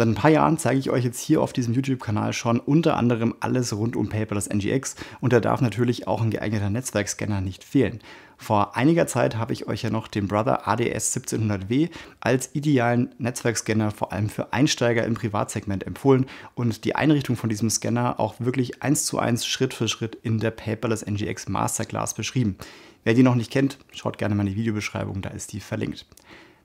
Seit ein paar Jahren zeige ich euch jetzt hier auf diesem YouTube-Kanal schon unter anderem alles rund um Paperless NGX und da darf natürlich auch ein geeigneter Netzwerkscanner nicht fehlen. Vor einiger Zeit habe ich euch ja noch den Brother ADS 1700W als idealen Netzwerkscanner vor allem für Einsteiger im Privatsegment empfohlen und die Einrichtung von diesem Scanner auch wirklich eins zu eins Schritt für Schritt in der Paperless NGX Masterclass beschrieben. Wer die noch nicht kennt, schaut gerne mal in die Videobeschreibung, da ist die verlinkt.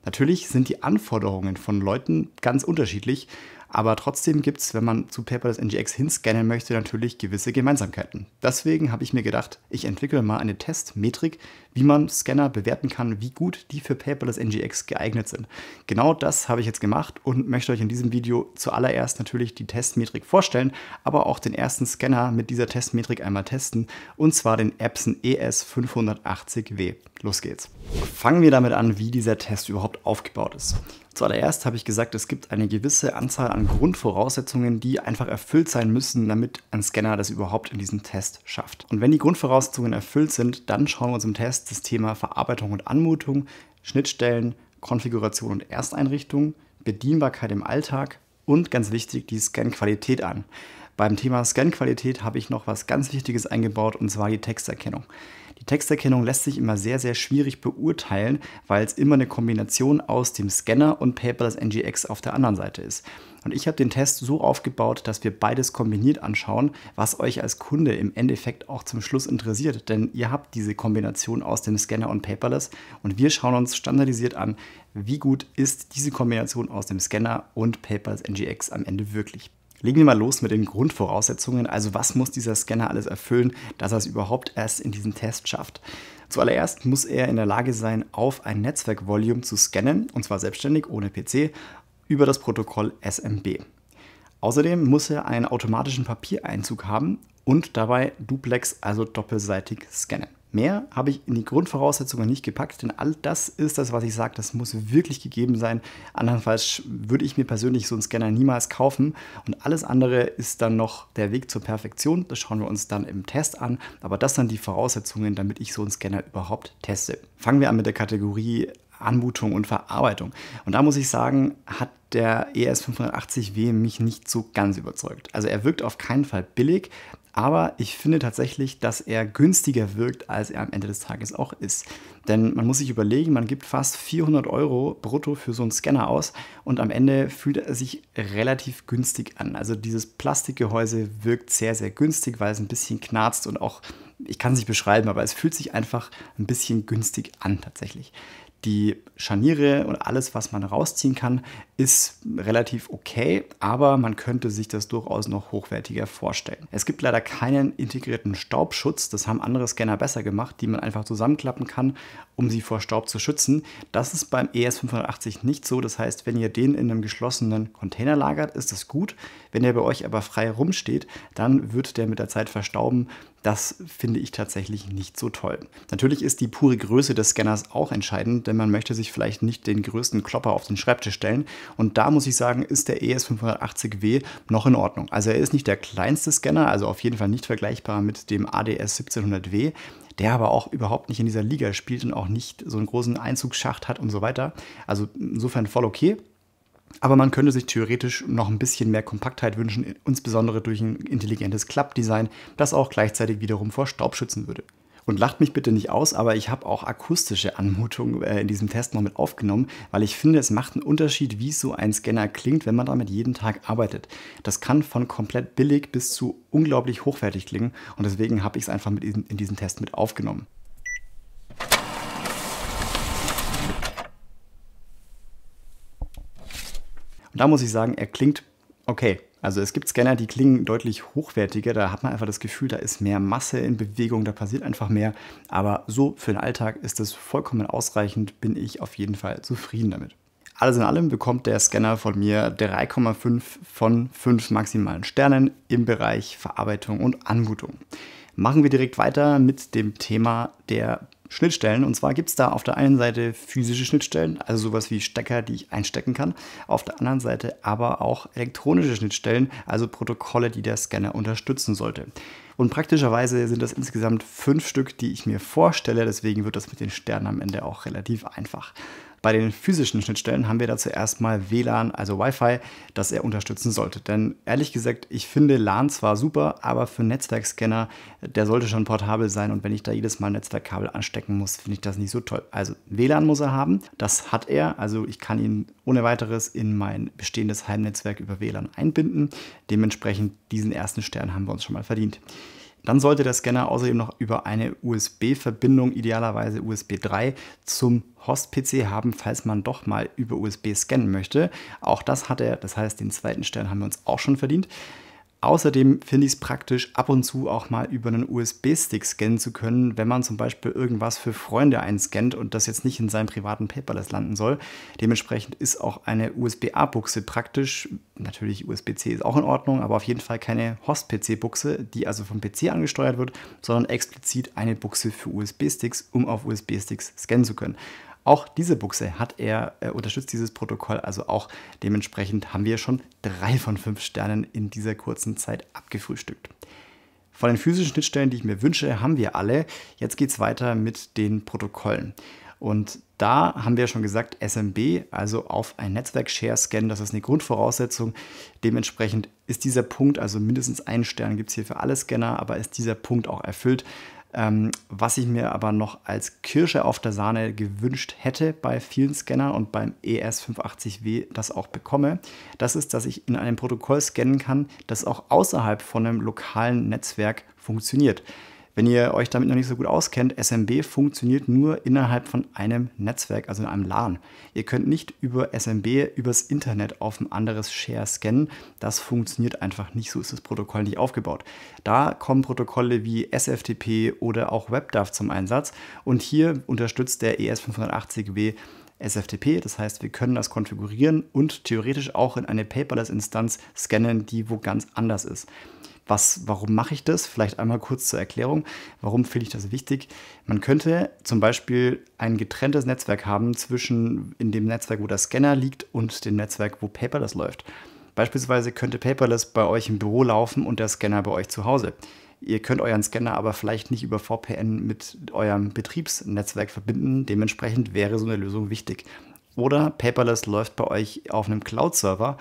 Natürlich sind die Anforderungen von Leuten ganz unterschiedlich, aber trotzdem gibt es, wenn man zu Paperless NGX hinscannen möchte, natürlich gewisse Gemeinsamkeiten. Deswegen habe ich mir gedacht, ich entwickle mal eine Testmetrik, wie man Scanner bewerten kann, wie gut die für Paperless NGX geeignet sind. Genau das habe ich jetzt gemacht und möchte euch in diesem Video zuallererst natürlich die Testmetrik vorstellen, aber auch den ersten Scanner mit dieser Testmetrik einmal testen, und zwar den Epson ES580W. Los geht's. Fangen wir damit an, wie dieser Test überhaupt aufgebaut ist. Zuallererst habe ich gesagt, es gibt eine gewisse Anzahl an Grundvoraussetzungen, die einfach erfüllt sein müssen, damit ein Scanner das überhaupt in diesen Test schafft. Und wenn die Grundvoraussetzungen erfüllt sind, dann schauen wir uns im Test das Thema Verarbeitung und Anmutung, Schnittstellen, Konfiguration und Ersteinrichtung, Bedienbarkeit im Alltag und ganz wichtig die Scan-Qualität an. Beim Thema Scan-Qualität habe ich noch was ganz Wichtiges eingebaut und zwar die Texterkennung. Die Texterkennung lässt sich immer sehr, sehr schwierig beurteilen, weil es immer eine Kombination aus dem Scanner und Paperless NGX auf der anderen Seite ist. Und ich habe den Test so aufgebaut, dass wir beides kombiniert anschauen, was euch als Kunde im Endeffekt auch zum Schluss interessiert. Denn ihr habt diese Kombination aus dem Scanner und Paperless und wir schauen uns standardisiert an, wie gut ist diese Kombination aus dem Scanner und Paperless NGX am Ende wirklich. Legen wir mal los mit den Grundvoraussetzungen. Also was muss dieser Scanner alles erfüllen, dass er es überhaupt erst in diesen Test schafft? Zuallererst muss er in der Lage sein, auf ein Netzwerkvolume zu scannen, und zwar selbstständig ohne PC, über das Protokoll SMB. Außerdem muss er einen automatischen Papiereinzug haben und dabei Duplex, also doppelseitig scannen. Mehr habe ich in die Grundvoraussetzungen nicht gepackt, denn all das ist das, was ich sage, das muss wirklich gegeben sein. Andernfalls würde ich mir persönlich so einen Scanner niemals kaufen. Und alles andere ist dann noch der Weg zur Perfektion. Das schauen wir uns dann im Test an. Aber das sind die Voraussetzungen, damit ich so einen Scanner überhaupt teste. Fangen wir an mit der Kategorie Anmutung und Verarbeitung. Und da muss ich sagen, hat der ES580W mich nicht so ganz überzeugt. Also er wirkt auf keinen Fall billig, aber ich finde tatsächlich, dass er günstiger wirkt, als er am Ende des Tages auch ist. Denn man muss sich überlegen, man gibt fast 400 Euro brutto für so einen Scanner aus und am Ende fühlt er sich relativ günstig an. Also dieses Plastikgehäuse wirkt sehr, sehr günstig, weil es ein bisschen knarzt und auch, ich kann es nicht beschreiben, aber es fühlt sich einfach ein bisschen günstig an tatsächlich. Die Scharniere und alles, was man rausziehen kann, ist relativ okay, aber man könnte sich das durchaus noch hochwertiger vorstellen. Es gibt leider keinen integrierten Staubschutz, das haben andere Scanner besser gemacht, die man einfach zusammenklappen kann, um sie vor Staub zu schützen. Das ist beim ES580 nicht so, das heißt, wenn ihr den in einem geschlossenen Container lagert, ist das gut. Wenn der bei euch aber frei rumsteht, dann wird der mit der Zeit verstauben. Das finde ich tatsächlich nicht so toll. Natürlich ist die pure Größe des Scanners auch entscheidend, denn man möchte sich vielleicht nicht den größten Klopper auf den Schreibtisch stellen. Und da muss ich sagen, ist der ES580W noch in Ordnung. Also er ist nicht der kleinste Scanner, also auf jeden Fall nicht vergleichbar mit dem ADS 1700W der aber auch überhaupt nicht in dieser Liga spielt und auch nicht so einen großen Einzugsschacht hat und so weiter. Also insofern voll okay. Aber man könnte sich theoretisch noch ein bisschen mehr Kompaktheit wünschen, insbesondere durch ein intelligentes Klappdesign, das auch gleichzeitig wiederum vor Staub schützen würde. Und lacht mich bitte nicht aus, aber ich habe auch akustische Anmutungen äh, in diesem Test noch mit aufgenommen, weil ich finde, es macht einen Unterschied, wie so ein Scanner klingt, wenn man damit jeden Tag arbeitet. Das kann von komplett billig bis zu unglaublich hochwertig klingen und deswegen habe ich es einfach in, diesen Test mit aufgenommen. Und da muss ich sagen, er klingt okay. Also es gibt Scanner, die klingen deutlich hochwertiger, da hat man einfach das Gefühl, da ist mehr Masse in Bewegung, da passiert einfach mehr. Aber so für den Alltag ist es vollkommen ausreichend, bin ich auf jeden Fall zufrieden damit. Alles in allem bekommt der Scanner von mir 3,5 von 5 maximalen Sternen im Bereich Verarbeitung und Anmutung. Machen wir direkt weiter mit dem Thema der Schnittstellen. Und zwar gibt es da auf der einen Seite physische Schnittstellen, also sowas wie Stecker, die ich einstecken kann. Auf der anderen Seite aber auch elektronische Schnittstellen, also Protokolle, die der Scanner unterstützen sollte. Und praktischerweise sind das insgesamt fünf Stück, die ich mir vorstelle. Deswegen wird das mit den Sternen am Ende auch relativ einfach. Bei den physischen Schnittstellen haben wir dazu erstmal WLAN, also Wi-Fi, das er unterstützen sollte. Denn ehrlich gesagt, ich finde LAN zwar super, aber für Netzwerkscanner, der sollte schon portabel sein und wenn ich da jedes Mal Netzwerkkabel anstecken muss, finde ich das nicht so toll. Also WLAN muss er haben, das hat er, also ich kann ihn ohne weiteres in mein bestehendes Heimnetzwerk über WLAN einbinden. Dementsprechend diesen ersten Stern haben wir uns schon mal verdient. Dann sollte der Scanner außerdem noch über eine USB-Verbindung, idealerweise USB 3, zum Host-PC haben, falls man doch mal über USB scannen möchte. Auch das hat er, das heißt, den zweiten Stern haben wir uns auch schon verdient. Außerdem finde ich es praktisch, ab und zu auch mal über einen USB-Stick scannen zu können, wenn man zum Beispiel irgendwas für Freunde einscannt und das jetzt nicht in seinem privaten Paperless landen soll. Dementsprechend ist auch eine USB-A-Buchse praktisch. Natürlich USB-C ist auch in Ordnung, aber auf jeden Fall keine Host-PC-Buchse, die also vom PC angesteuert wird, sondern explizit eine Buchse für USB-Sticks, um auf USB-Sticks scannen zu können. Auch diese Buchse hat er, er unterstützt dieses Protokoll, also auch dementsprechend haben wir schon drei von fünf Sternen in dieser kurzen Zeit abgefrühstückt. Von den physischen Schnittstellen, die ich mir wünsche, haben wir alle. Jetzt geht es weiter mit den Protokollen. Und da haben wir schon gesagt, SMB, also auf ein Netzwerk-Share-Scan, das ist eine Grundvoraussetzung. Dementsprechend ist dieser Punkt, also mindestens einen Stern gibt es hier für alle Scanner, aber ist dieser Punkt auch erfüllt, ähm, was ich mir aber noch als Kirsche auf der Sahne gewünscht hätte bei vielen Scannern und beim ES580W das auch bekomme, das ist, dass ich in einem Protokoll scannen kann, das auch außerhalb von einem lokalen Netzwerk funktioniert. Wenn ihr euch damit noch nicht so gut auskennt, SMB funktioniert nur innerhalb von einem Netzwerk, also in einem LAN. Ihr könnt nicht über SMB übers Internet auf ein anderes Share scannen. Das funktioniert einfach nicht, so ist das Protokoll nicht aufgebaut. Da kommen Protokolle wie SFTP oder auch WebDAV zum Einsatz und hier unterstützt der ES580W SFTP. Das heißt, wir können das konfigurieren und theoretisch auch in eine Paperless-Instanz scannen, die wo ganz anders ist. Was, warum mache ich das? Vielleicht einmal kurz zur Erklärung. Warum finde ich das wichtig? Man könnte zum Beispiel ein getrenntes Netzwerk haben zwischen in dem Netzwerk, wo der Scanner liegt und dem Netzwerk, wo Paperless läuft. Beispielsweise könnte Paperless bei euch im Büro laufen und der Scanner bei euch zu Hause. Ihr könnt euren Scanner aber vielleicht nicht über VPN mit eurem Betriebsnetzwerk verbinden. Dementsprechend wäre so eine Lösung wichtig. Oder Paperless läuft bei euch auf einem Cloud-Server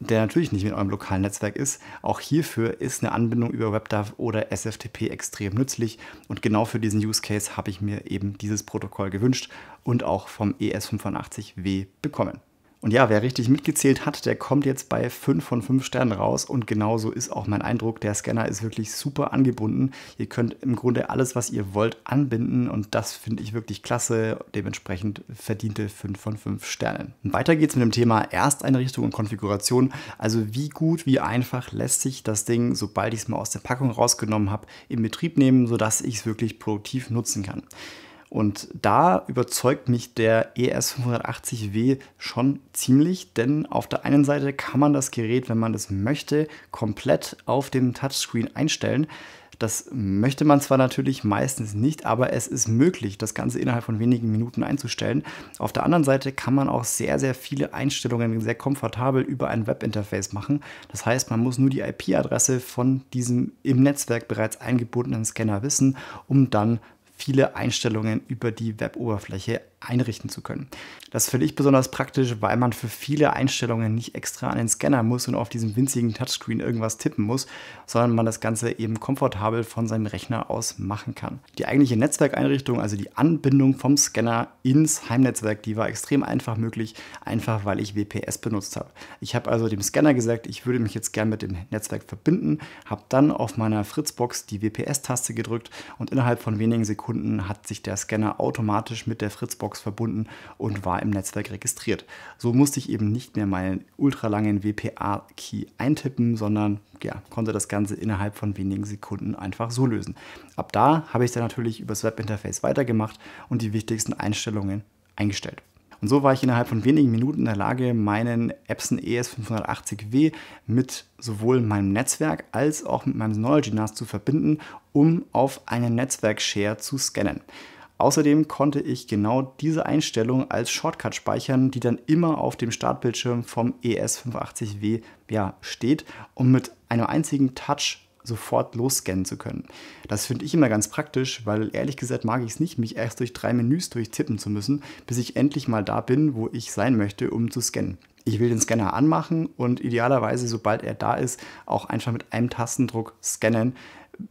der natürlich nicht mit eurem lokalen Netzwerk ist. Auch hierfür ist eine Anbindung über WebDAV oder SFTP extrem nützlich und genau für diesen Use Case habe ich mir eben dieses Protokoll gewünscht und auch vom ES85W bekommen. Und ja, wer richtig mitgezählt hat, der kommt jetzt bei 5 von 5 Sternen raus. Und genauso ist auch mein Eindruck. Der Scanner ist wirklich super angebunden. Ihr könnt im Grunde alles, was ihr wollt, anbinden. Und das finde ich wirklich klasse. Dementsprechend verdiente 5 von 5 Sternen. Und weiter geht es mit dem Thema Ersteinrichtung und Konfiguration. Also wie gut, wie einfach lässt sich das Ding, sobald ich es mal aus der Packung rausgenommen habe, in Betrieb nehmen, sodass ich es wirklich produktiv nutzen kann. Und da überzeugt mich der ES580W schon ziemlich, denn auf der einen Seite kann man das Gerät, wenn man das möchte, komplett auf dem Touchscreen einstellen. Das möchte man zwar natürlich meistens nicht, aber es ist möglich, das Ganze innerhalb von wenigen Minuten einzustellen. Auf der anderen Seite kann man auch sehr, sehr viele Einstellungen sehr komfortabel über ein Webinterface machen. Das heißt, man muss nur die IP-Adresse von diesem im Netzwerk bereits eingebundenen Scanner wissen, um dann viele Einstellungen über die Web-Oberfläche einrichten zu können. Das finde ich besonders praktisch, weil man für viele Einstellungen nicht extra an den Scanner muss und auf diesem winzigen Touchscreen irgendwas tippen muss, sondern man das Ganze eben komfortabel von seinem Rechner aus machen kann. Die eigentliche Netzwerkeinrichtung, also die Anbindung vom Scanner ins Heimnetzwerk, die war extrem einfach möglich, einfach weil ich WPS benutzt habe. Ich habe also dem Scanner gesagt, ich würde mich jetzt gern mit dem Netzwerk verbinden, habe dann auf meiner Fritzbox die WPS-Taste gedrückt und innerhalb von wenigen Sekunden hat sich der Scanner automatisch mit der Fritzbox Dropbox verbunden und war im Netzwerk registriert. So musste ich eben nicht mehr meinen ultralangen WPA-Key eintippen, sondern ja, konnte das Ganze innerhalb von wenigen Sekunden einfach so lösen. Ab da habe ich dann natürlich übers Webinterface weitergemacht und die wichtigsten Einstellungen eingestellt. Und so war ich innerhalb von wenigen Minuten in der Lage, meinen Epson ES580W mit sowohl meinem Netzwerk als auch mit meinem Synology NAS zu verbinden, um auf einen Netzwerk-Share zu scannen. Außerdem konnte ich genau diese Einstellung als Shortcut speichern, die dann immer auf dem Startbildschirm vom ES580W ja, steht und mit einem einzigen Touch sofort losscannen zu können. Das finde ich immer ganz praktisch, weil ehrlich gesagt mag ich es nicht, mich erst durch drei Menüs durchtippen zu müssen, bis ich endlich mal da bin, wo ich sein möchte, um zu scannen. Ich will den Scanner anmachen und idealerweise, sobald er da ist, auch einfach mit einem Tastendruck scannen.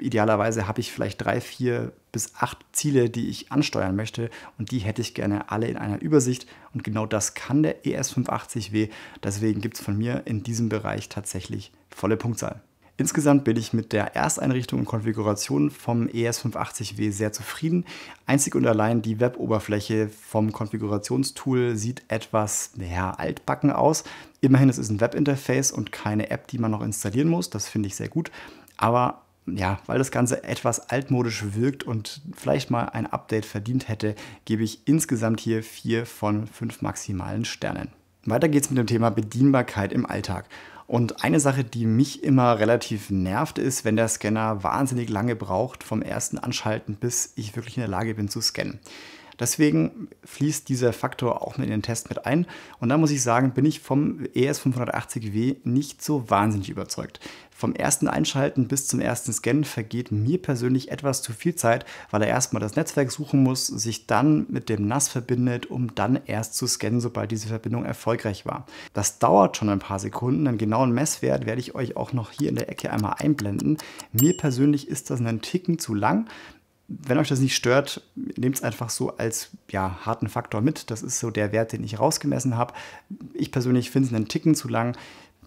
Idealerweise habe ich vielleicht drei, vier bis acht Ziele, die ich ansteuern möchte und die hätte ich gerne alle in einer Übersicht und genau das kann der ES580W. Deswegen gibt es von mir in diesem Bereich tatsächlich volle Punktzahl. Insgesamt bin ich mit der Ersteinrichtung und Konfiguration vom ES580W sehr zufrieden. Einzig und allein die Web-Oberfläche vom Konfigurationstool sieht etwas ja, altbacken aus. Immerhin, es ist ein Webinterface und keine App, die man noch installieren muss. Das finde ich sehr gut. Aber ja, weil das Ganze etwas altmodisch wirkt und vielleicht mal ein Update verdient hätte, gebe ich insgesamt hier vier von fünf maximalen Sternen. Weiter geht's mit dem Thema Bedienbarkeit im Alltag. Und eine Sache, die mich immer relativ nervt, ist, wenn der Scanner wahnsinnig lange braucht vom ersten Anschalten, bis ich wirklich in der Lage bin zu scannen. Deswegen fließt dieser Faktor auch mit in den Test mit ein. Und da muss ich sagen, bin ich vom ES580W nicht so wahnsinnig überzeugt. Vom ersten Einschalten bis zum ersten Scannen vergeht mir persönlich etwas zu viel Zeit, weil er erstmal das Netzwerk suchen muss, sich dann mit dem NAS verbindet, um dann erst zu scannen, sobald diese Verbindung erfolgreich war. Das dauert schon ein paar Sekunden. Einen genauen Messwert werde ich euch auch noch hier in der Ecke einmal einblenden. Mir persönlich ist das einen Ticken zu lang wenn euch das nicht stört, nehmt es einfach so als ja, harten Faktor mit. Das ist so der Wert, den ich rausgemessen habe. Ich persönlich finde es einen Ticken zu lang.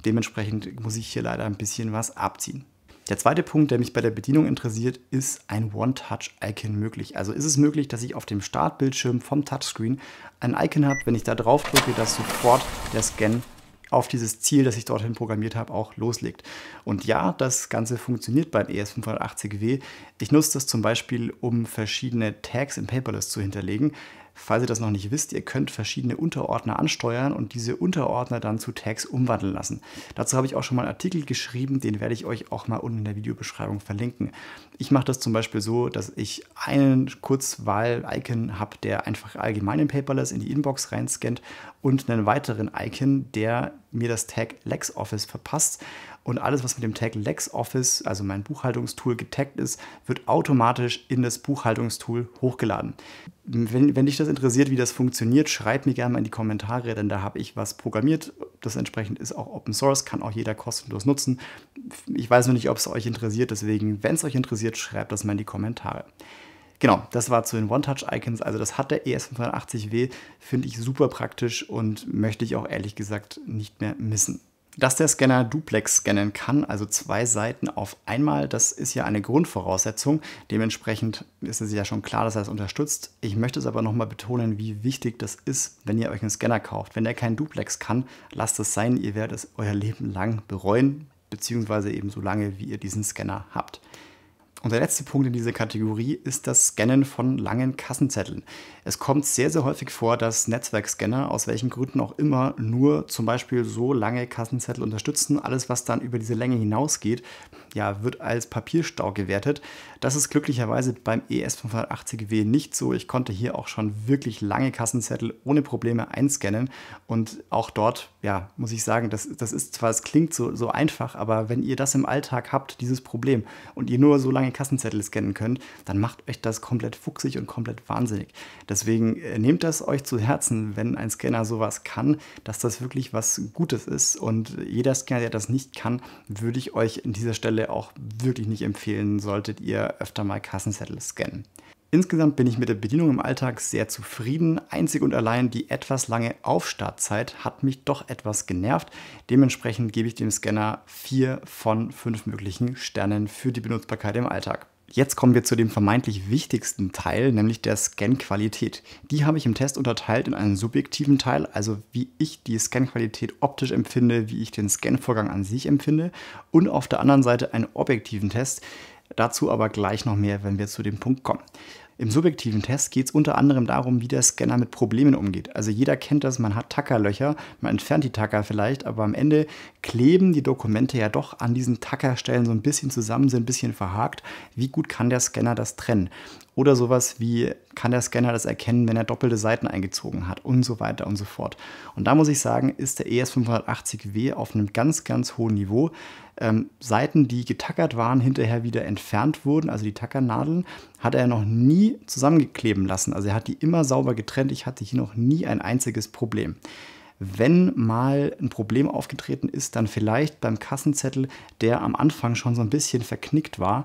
Dementsprechend muss ich hier leider ein bisschen was abziehen. Der zweite Punkt, der mich bei der Bedienung interessiert, ist ein One-Touch-Icon möglich. Also ist es möglich, dass ich auf dem Startbildschirm vom Touchscreen ein Icon habe, wenn ich da drauf drücke, dass sofort der Scan auf dieses Ziel, das ich dorthin programmiert habe, auch loslegt. Und ja, das Ganze funktioniert beim ES580W. Ich nutze das zum Beispiel, um verschiedene Tags in Paperless zu hinterlegen. Falls ihr das noch nicht wisst, ihr könnt verschiedene Unterordner ansteuern und diese Unterordner dann zu Tags umwandeln lassen. Dazu habe ich auch schon mal einen Artikel geschrieben, den werde ich euch auch mal unten in der Videobeschreibung verlinken. Ich mache das zum Beispiel so, dass ich einen Kurzwahl-Icon habe, der einfach allgemein in Paperless in die Inbox reinscannt und einen weiteren Icon, der mir das Tag LexOffice verpasst und alles, was mit dem Tag LexOffice, also mein Buchhaltungstool, getaggt ist, wird automatisch in das Buchhaltungstool hochgeladen. Wenn, wenn dich das interessiert, wie das funktioniert, schreib mir gerne mal in die Kommentare, denn da habe ich was programmiert. Das entsprechend ist auch Open Source, kann auch jeder kostenlos nutzen. Ich weiß noch nicht, ob es euch interessiert, deswegen, wenn es euch interessiert, schreibt das mal in die Kommentare. Genau, das war zu den One-Touch-Icons. Also das hat der ES580W, finde ich super praktisch und möchte ich auch ehrlich gesagt nicht mehr missen. Dass der Scanner Duplex scannen kann, also zwei Seiten auf einmal, das ist ja eine Grundvoraussetzung. Dementsprechend ist es ja schon klar, dass er das unterstützt. Ich möchte es aber nochmal betonen, wie wichtig das ist, wenn ihr euch einen Scanner kauft. Wenn der kein Duplex kann, lasst es sein. Ihr werdet es euer Leben lang bereuen, beziehungsweise eben so lange, wie ihr diesen Scanner habt. Und der letzte Punkt in dieser Kategorie ist das Scannen von langen Kassenzetteln. Es kommt sehr, sehr häufig vor, dass Netzwerkscanner aus welchen Gründen auch immer nur zum Beispiel so lange Kassenzettel unterstützen. Alles, was dann über diese Länge hinausgeht, ja, wird als Papierstau gewertet. Das ist glücklicherweise beim ES580W nicht so. Ich konnte hier auch schon wirklich lange Kassenzettel ohne Probleme einscannen. Und auch dort, ja, muss ich sagen, das, das ist zwar, es klingt so, so einfach, aber wenn ihr das im Alltag habt, dieses Problem, und ihr nur so lange einen Kassenzettel scannen könnt, dann macht euch das komplett fuchsig und komplett wahnsinnig. Deswegen äh, nehmt das euch zu Herzen, wenn ein Scanner sowas kann, dass das wirklich was Gutes ist. Und jeder Scanner, der das nicht kann, würde ich euch an dieser Stelle auch wirklich nicht empfehlen, solltet ihr öfter mal Kassenzettel scannen. Insgesamt bin ich mit der Bedienung im Alltag sehr zufrieden. Einzig und allein die etwas lange Aufstartzeit hat mich doch etwas genervt. Dementsprechend gebe ich dem Scanner 4 von 5 möglichen Sternen für die Benutzbarkeit im Alltag. Jetzt kommen wir zu dem vermeintlich wichtigsten Teil, nämlich der Scan-Qualität. Die habe ich im Test unterteilt in einen subjektiven Teil, also wie ich die Scan-Qualität optisch empfinde, wie ich den Scan-Vorgang an sich empfinde, und auf der anderen Seite einen objektiven Test. Dazu aber gleich noch mehr, wenn wir zu dem Punkt kommen. Im subjektiven Test geht es unter anderem darum, wie der Scanner mit Problemen umgeht. Also jeder kennt das, man hat Tackerlöcher, man entfernt die Tacker vielleicht, aber am Ende kleben die Dokumente ja doch an diesen Tackerstellen so ein bisschen zusammen, sind ein bisschen verhakt. Wie gut kann der Scanner das trennen? Oder sowas wie kann der Scanner das erkennen, wenn er doppelte Seiten eingezogen hat und so weiter und so fort. Und da muss ich sagen, ist der ES580W auf einem ganz, ganz hohen Niveau. Ähm, Seiten, die getackert waren, hinterher wieder entfernt wurden, also die Tackernadeln, hat er noch nie zusammengekleben lassen. Also er hat die immer sauber getrennt. Ich hatte hier noch nie ein einziges Problem. Wenn mal ein Problem aufgetreten ist, dann vielleicht beim Kassenzettel, der am Anfang schon so ein bisschen verknickt war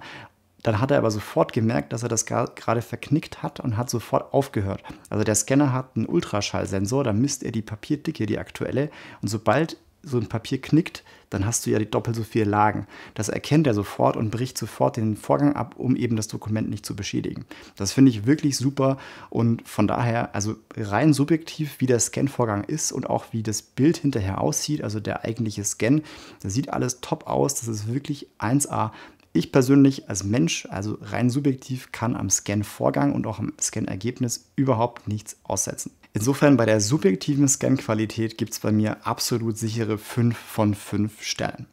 dann hat er aber sofort gemerkt, dass er das gerade verknickt hat und hat sofort aufgehört. Also der Scanner hat einen Ultraschallsensor, da misst er die Papierdicke, die aktuelle. Und sobald so ein Papier knickt, dann hast du ja die doppelt so viele Lagen. Das erkennt er sofort und bricht sofort den Vorgang ab, um eben das Dokument nicht zu beschädigen. Das finde ich wirklich super und von daher, also rein subjektiv, wie der Scan-Vorgang ist und auch wie das Bild hinterher aussieht, also der eigentliche Scan, das sieht alles top aus. Das ist wirklich 1A. Ich persönlich als Mensch, also rein subjektiv, kann am Scan-Vorgang und auch am Scan-Ergebnis überhaupt nichts aussetzen. Insofern bei der subjektiven Scan-Qualität gibt es bei mir absolut sichere 5 von 5 Sternen.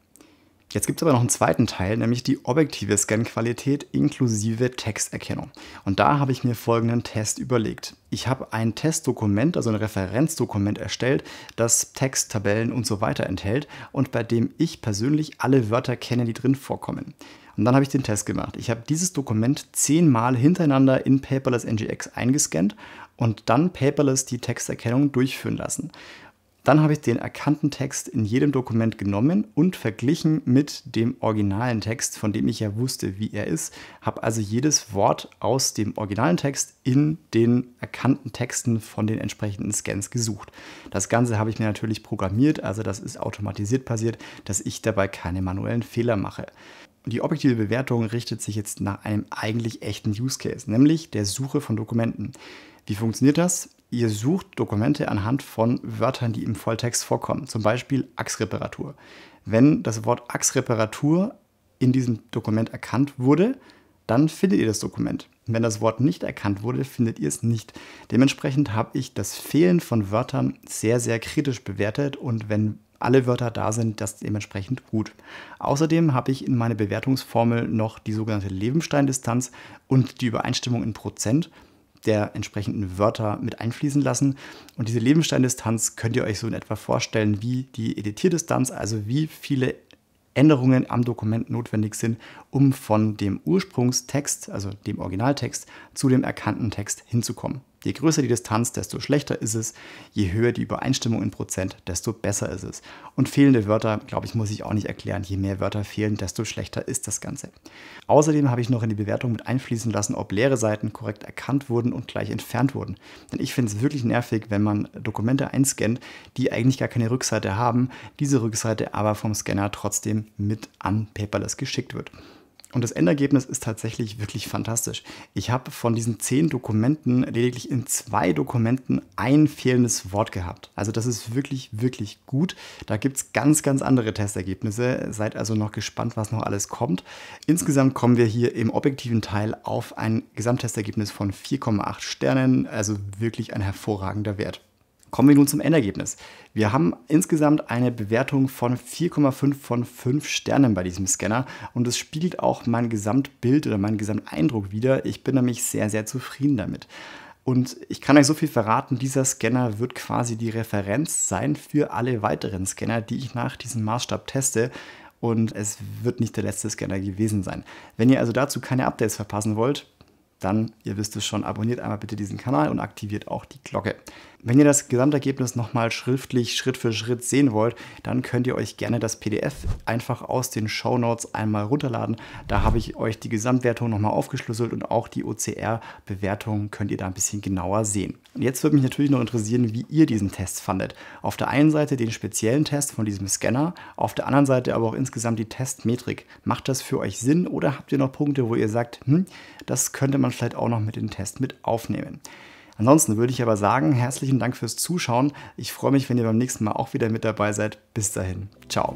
Jetzt gibt es aber noch einen zweiten Teil, nämlich die objektive Scan-Qualität inklusive Texterkennung. Und da habe ich mir folgenden Test überlegt. Ich habe ein Testdokument, also ein Referenzdokument erstellt, das Text, Tabellen und so weiter enthält und bei dem ich persönlich alle Wörter kenne, die drin vorkommen. Und dann habe ich den Test gemacht. Ich habe dieses Dokument zehnmal hintereinander in Paperless NGX eingescannt und dann Paperless die Texterkennung durchführen lassen. Dann habe ich den erkannten Text in jedem Dokument genommen und verglichen mit dem originalen Text, von dem ich ja wusste, wie er ist. Habe also jedes Wort aus dem originalen Text in den erkannten Texten von den entsprechenden Scans gesucht. Das Ganze habe ich mir natürlich programmiert, also das ist automatisiert passiert, dass ich dabei keine manuellen Fehler mache. Die objektive Bewertung richtet sich jetzt nach einem eigentlich echten Use Case, nämlich der Suche von Dokumenten. Wie funktioniert das? Ihr sucht Dokumente anhand von Wörtern, die im Volltext vorkommen, zum Beispiel Achsreparatur. Wenn das Wort Achsreparatur in diesem Dokument erkannt wurde, dann findet ihr das Dokument. Wenn das Wort nicht erkannt wurde, findet ihr es nicht. Dementsprechend habe ich das Fehlen von Wörtern sehr, sehr kritisch bewertet und wenn alle Wörter da sind, das dementsprechend gut. Außerdem habe ich in meine Bewertungsformel noch die sogenannte Lebenstein-Distanz und die Übereinstimmung in Prozent der entsprechenden Wörter mit einfließen lassen. Und diese Lebenstein-Distanz könnt ihr euch so in etwa vorstellen wie die Editierdistanz, also wie viele Änderungen am Dokument notwendig sind, um von dem Ursprungstext, also dem Originaltext, zu dem erkannten Text hinzukommen. Je größer die Distanz, desto schlechter ist es. Je höher die Übereinstimmung in Prozent, desto besser ist es. Und fehlende Wörter, glaube ich, muss ich auch nicht erklären. Je mehr Wörter fehlen, desto schlechter ist das Ganze. Außerdem habe ich noch in die Bewertung mit einfließen lassen, ob leere Seiten korrekt erkannt wurden und gleich entfernt wurden. Denn ich finde es wirklich nervig, wenn man Dokumente einscannt, die eigentlich gar keine Rückseite haben, diese Rückseite aber vom Scanner trotzdem mit an Paperless geschickt wird. Und das Endergebnis ist tatsächlich wirklich fantastisch. Ich habe von diesen zehn Dokumenten lediglich in zwei Dokumenten ein fehlendes Wort gehabt. Also das ist wirklich, wirklich gut. Da gibt es ganz, ganz andere Testergebnisse. Seid also noch gespannt, was noch alles kommt. Insgesamt kommen wir hier im objektiven Teil auf ein Gesamttestergebnis von 4,8 Sternen. Also wirklich ein hervorragender Wert. Kommen wir nun zum Endergebnis. Wir haben insgesamt eine Bewertung von 4,5 von 5 Sternen bei diesem Scanner und es spiegelt auch mein Gesamtbild oder meinen Gesamteindruck wider. Ich bin nämlich sehr, sehr zufrieden damit. Und ich kann euch so viel verraten, dieser Scanner wird quasi die Referenz sein für alle weiteren Scanner, die ich nach diesem Maßstab teste. Und es wird nicht der letzte Scanner gewesen sein. Wenn ihr also dazu keine Updates verpassen wollt, dann, ihr wisst es schon, abonniert einmal bitte diesen Kanal und aktiviert auch die Glocke. Wenn ihr das Gesamtergebnis nochmal schriftlich Schritt für Schritt sehen wollt, dann könnt ihr euch gerne das PDF einfach aus den Show Notes einmal runterladen. Da habe ich euch die Gesamtwertung nochmal aufgeschlüsselt und auch die OCR-Bewertung könnt ihr da ein bisschen genauer sehen. Und jetzt würde mich natürlich noch interessieren, wie ihr diesen Test fandet. Auf der einen Seite den speziellen Test von diesem Scanner, auf der anderen Seite aber auch insgesamt die Testmetrik. Macht das für euch Sinn oder habt ihr noch Punkte, wo ihr sagt, hm, das könnte man vielleicht auch noch mit dem Test mit aufnehmen? Ansonsten würde ich aber sagen, herzlichen Dank fürs Zuschauen. Ich freue mich, wenn ihr beim nächsten Mal auch wieder mit dabei seid. Bis dahin. Ciao.